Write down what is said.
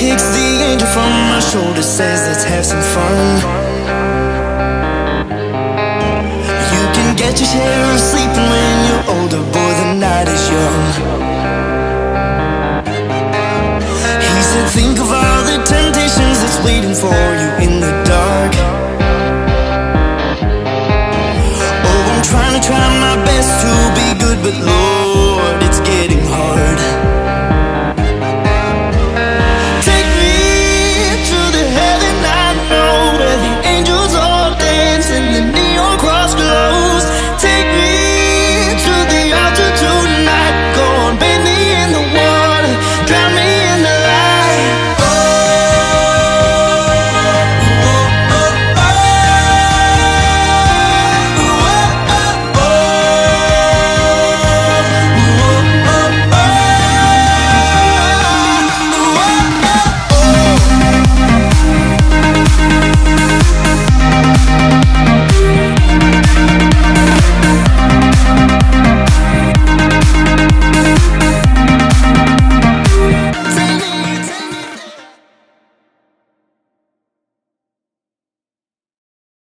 kicks the angel from my shoulder, says let's have some fun. You can get your share of sleeping when you're older, boy, the night is young. He said, think of all the temptations that's waiting for you in the